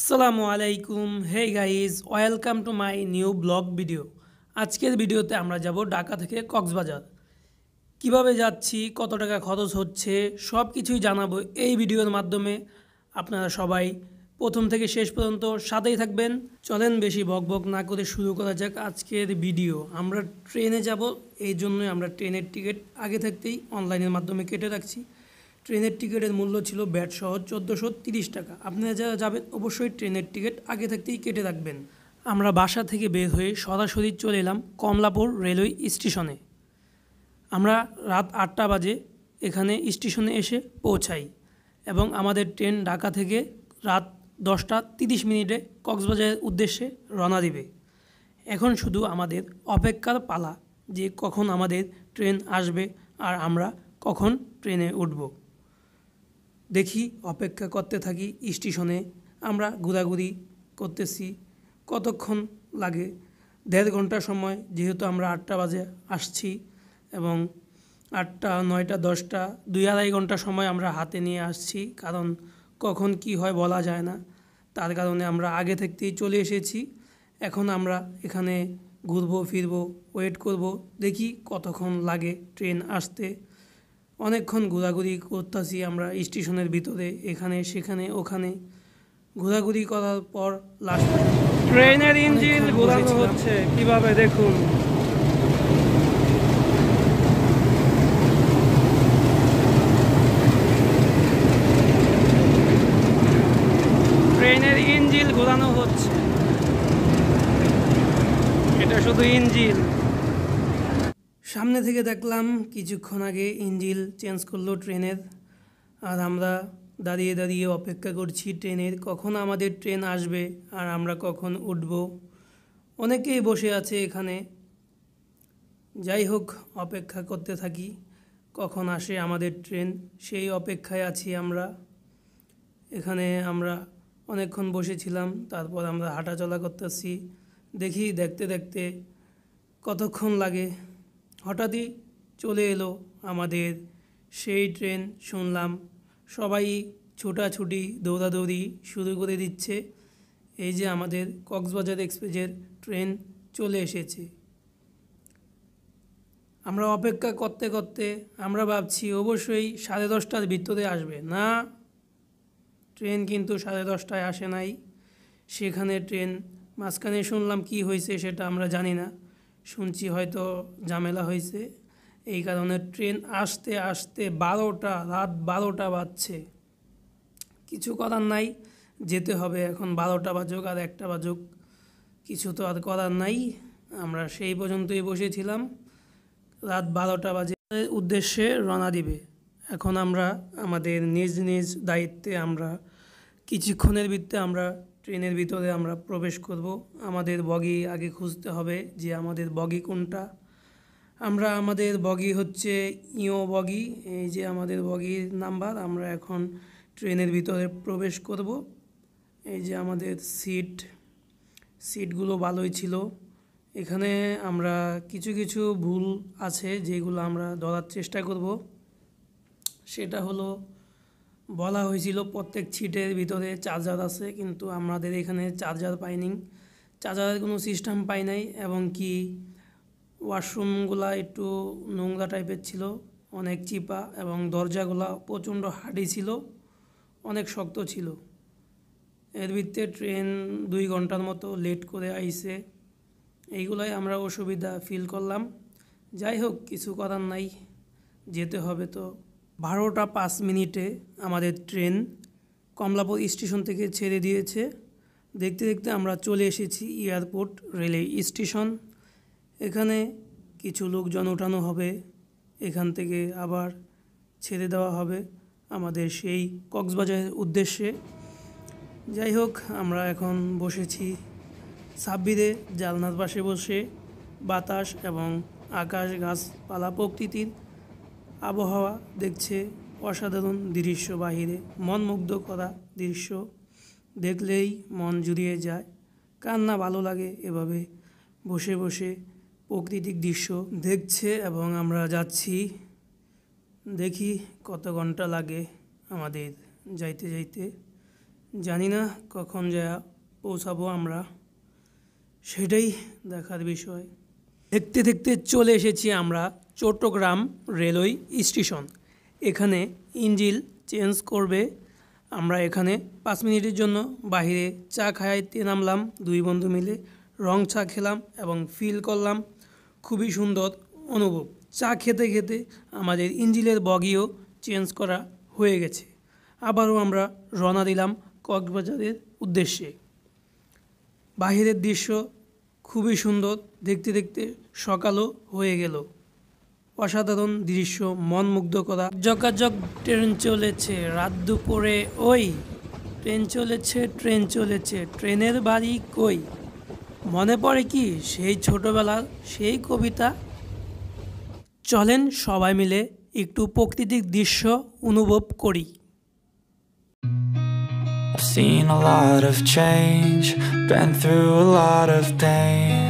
আসসালামু আলাইকুম। Hey guys welcome to my new blog video আজকের ভিডিওতে আমরা যাব ঢাকা থেকে কক্সবাজার। কীভাবে যাচ্ছি, কত টাকা খরচ হচ্ছে সব কিছুই জানাব এই ভিডিওর মাধ্যমে। আপনারা সবাই প্রথম থেকে শেষ পর্যন্ত সাথেই থাকবেন। চলেন বেশি বক বক না করে শুরু করা যাক আজকের ভিডিও আমরা ট্রেনে যাব, এই জন্যই আমরা ট্রেনের টিকিট আগে থাকতেই অনলাইনের মাধ্যমে কেটে রাখছি। ট্রেনের টিকিটের মূল্য ছিল ব্যাট সহ চোদ্দোশো তিরিশ টাকা। আপনারা যারা যাবেন অবশ্যই ট্রেনের টিকিট আগে থাকতেই কেটে রাখবেন। আমরা বাসা থেকে বের হয়ে সরাসরি চলে এলাম কমলাপুর রেলওয়ে স্টেশনে। আমরা রাত আটটা বাজে এখানে স্টেশনে এসে পৌঁছাই এবং আমাদের ট্রেন ঢাকা থেকে রাত দশটা তিরিশ মিনিটে কক্সবাজারের উদ্দেশ্যে রওনা দিবে। এখন শুধু আমাদের অপেক্ষার পালা যে কখন আমাদের ট্রেন আসবে আর আমরা কখন ট্রেনে উঠব। দেখি, অপেক্ষা করতে থাকি স্টেশনে। আমরা ঘোরাঘুরি করতেছি। কতক্ষণ লাগে? দেড় ঘণ্টা সময়, যেহেতু আমরা আটটা বাজে আসছি এবং আটটা, নয়টা, দশটা, দুই আড়াই ঘণ্টা সময় আমরা হাতে নিয়ে আসছি, কারণ কখন কি হয় বলা যায় না। তার কারণে আমরা আগে থাকতেই চলে এসেছি। এখন আমরা এখানে ঘুরবো, ফিরবো ওয়েট করব, দেখি কতক্ষণ লাগে ট্রেন আসতে। অনেকক্ষণ ঘোরাঘুরি করতেছি আমরা স্টেশনের ভিতরে এখানে সেখানে ওখানে। ঘোরাঘুরি করার পর লাস্ট ট্রেনের ইঞ্জিন ঘোরানো হচ্ছে কীভাবে দেখুন। ট্রেনের ইঞ্জিন ঘোরানো হচ্ছে। এটা শুধু ইঞ্জিন। সামনে থেকে দেখলাম কিছুক্ষণ আগে ইঞ্জিল চেঞ্জ করল ট্রেনের। আর আমরা দাঁড়িয়ে দাঁড়িয়ে অপেক্ষা করছি ট্রেনের, কখন আমাদের ট্রেন আসবে আর আমরা কখন উঠব। অনেকেই বসে আছে এখানে। যাই হোক, অপেক্ষা করতে থাকি, কখন আসে আমাদের ট্রেন, সেই অপেক্ষায় আছি আমরা। এখানে আমরা অনেকক্ষণ বসেছিলাম, তারপর আমরা হাঁটাচলা করতেছি। দেখি দেখতে দেখতে কতক্ষণ লাগে। হঠাৎই চলে এলো আমাদের। সেই ট্রেন শুনলাম, সবাই ছোটাছুটি, দৌড়াদৌড়ি শুরু করে দিচ্ছে। এই যে আমাদের কক্সবাজার এক্সপ্রেসের ট্রেন চলে এসেছে। আমরা অপেক্ষা করতে করতে আমরা ভাবছি, অবশ্যই সাড়ে দশটার ভিতরে আসবে, না? ট্রেন কিন্তু সাড়ে দশটায় আসে নাই। সেখানে ট্রেন, মাঝখানে শুনলাম কি হয়েছে সেটা আমরা জানি না। শুনছি হয়তো ঝামেলা হয়েছে। এই কারণে ট্রেন আসতে আসতে বারোটা, রাত বারোটা বাজছে। কিছু করার নাই, যেতে হবে। এখন বারোটা বাজুক আর একটা বাজুক। কিছু তো আর করার নাই। আমরা সেই পর্যন্তই বসেছিলাম। রাত বারোটা বাজে উদ্দেশ্যে রওনা দিবে। এখন আমরা আমাদের নিজ নিজ দায়িত্বে আমরা, কিছুক্ষণের ভিত্তে আমরা ট্রেনের ভিতরে আমরা প্রবেশ করব। আমাদের বগি আগে খুঁজতে হবে যে আমাদের বগি কোনটা। আমরা, আমাদের বগি হচ্ছে ইও বগি। এই যে আমাদের বগির নাম্বার, আমরা এখন ট্রেনের ভিতরে প্রবেশ করব। এই যে আমাদের সিট, সিটগুলো ভালোই ছিল। এখানে আমরা কিছু কিছু ভুল আছে যেগুলো আমরা ধরার চেষ্টা করব। সেটা হলো বলা হয়েছিল, প্রত্যেক সিটের ভিতরে চার্জার আছে, কিন্তু আমাদের এখানে চার্জার পাইনি। চার্জারের কোনো সিস্টেম পাই নাই, এবং কি ওয়াশরুমগুলা একটু নোংরা টাইপের ছিল, অনেক চিপা, এবং দরজাগুলা প্রচণ্ড হার্ডি ছিল, অনেক শক্ত ছিল। এর ভিত্তে ট্রেন দুই ঘণ্টার মতো লেট করে আইছে। এইগুলাই আমরা অসুবিধা ফিল করলাম। যাই হোক, কিছু করার নাই, যেতে হবে তো। বারোটা পাঁচ মিনিটে আমাদের ট্রেন কমলাপুর স্টেশন থেকে ছেড়ে দিয়েছে। দেখতে দেখতে আমরা চলে এসেছি এয়ারপোর্ট রেলওয়ে স্টেশন। এখানে কিছু লোকজন ওঠানো হবে। এখান থেকে আবার ছেড়ে দেওয়া হবে আমাদের সেই কক্সবাজারের উদ্দেশ্যে। যাই হোক, আমরা এখন বসেছি সাব্বিরে, জালনার পাশে বসে বাতাস এবং আকাশ গাছপালা প্রকৃতির আবহাওয়া দেখছে অসাধারণ দৃশ্য বাহিরে মন মুগ্ধ করা দৃশ্য। দেখলেই মন জুড়িয়ে যায়। কার না ভালো লাগে এভাবে বসে বসে প্রাকৃতিক দৃশ্য দেখছে এবং আমরা যাচ্ছি। দেখি কত ঘণ্টা লাগে আমাদের যাইতে যাইতে। জানি না কখন যা পৌঁছাবো আমরা। সেটাই দেখার বিষয়। দেখতে দেখতে চলে এসেছি আমরা। Chattogram railway station. এখানে ইঞ্জিল চেঞ্জ করবে। আমরা এখানে পাঁচ মিনিটের জন্য বাইরে চা খাইতে নামলাম, দুই বন্ধু মিলে রং চা খেলাম এবং ফিল করলাম। খুবই সুন্দর অনুভব। চা খেতে খেতে আমাদের ইঞ্জিলের বগিও চেঞ্জ করা হয়ে গেছে। আবারও আমরা রওনা দিলাম কক্সবাজারের উদ্দেশ্যে। বাহিরের দৃশ্য খুবই সুন্দর। দেখতে দেখতে সকালও হয়ে গেল। অসাধারণ দৃশ্য মন মুগ্ধ করা যোগাযোগ ট্রেন চলেছে রাত দুপুরে ওই। ট্রেন চলেছে ট্রেন চলেছে ট্রেনের বাড়ি কই? মনে পড়ে কি সেই ছোটবেলার সেই কবিতা? চলেন সবাই মিলে একটু প্রাকৃতিক দৃশ্য অনুভব করি। I've seen a lot of change, been through a lot of pain.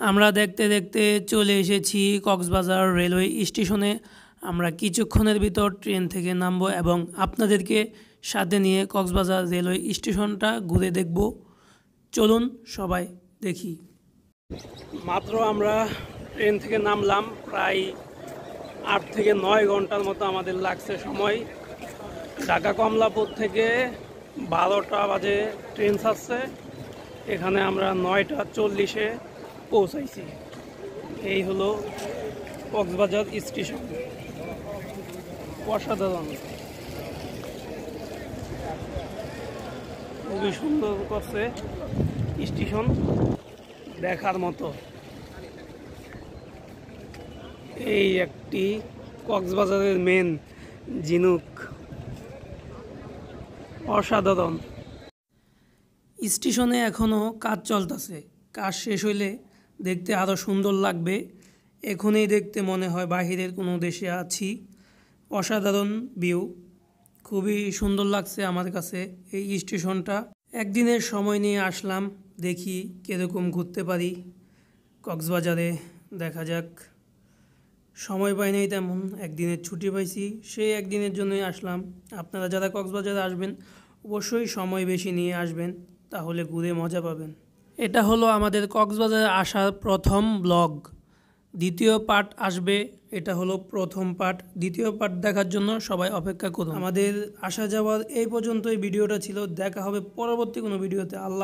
আমরা দেখতে দেখতে চলে এসেছি কক্সবাজার রেলওয়ে স্টেশনে। আমরা কিছুক্ষণের ভিতর ট্রেন থেকে নামবো এবং আপনাদেরকে সাথে নিয়ে কক্সবাজার রেলওয়ে স্টেশনটা ঘুরে দেখব। চলুন সবাই দেখি। মাত্র আমরা ট্রেন থেকে নামলাম, প্রায় আট থেকে নয় ঘণ্টার মতো আমাদের লাগছে সময়। ঢাকা কমলাপুর থেকে বারোটা বাজে ট্রেন ছাড়ছে। এখানে আমরা নয়টা চল্লিশে পৌঁছাইছি। এই হলো কক্সবাজার স্টেশন। অসাধারণ। খুবই সুন্দর করছে স্টেশন দেখার মতো। এই একটি কক্সবাজারের মেন ঝিনুক। অসাধারণ। স্টেশনে এখনও কাজ চলতেছে। কাজ শেষ হইলে দেখতে আরও সুন্দর লাগবে। এখনই দেখতে মনে হয় বাহিরের কোনো দেশে আছি। অসাধারণ ভিউ খুবই সুন্দর লাগছে আমার কাছে এই স্টেশনটা। একদিনের সময় নিয়ে আসলাম, দেখি কীরকম ঘুরতে পারি। কক্সবাজারে দেখা যাক। সময় পাই নাই তেমন, একদিনের ছুটি পাইছি, সেই একদিনের জন্যই আসলাম। আপনারা যারা কক্সবাজারে আসবেন, অবশ্যই সময় বেশি নিয়ে আসবেন। তাহলে ঘুরে মজা পাবেন। এটা হলো আমাদের কক্সবাজারে আসার প্রথম ব্লগ। দ্বিতীয় পার্ট আসবে এটা হলো প্রথম পার্ট। দ্বিতীয় পার্ট দেখার জন্য সবাই অপেক্ষা করুন। আমাদের আসা যাওয়ার এই পর্যন্তই ভিডিওটা ছিল। দেখা হবে পরবর্তী কোনো ভিডিওতে। আল্লাহ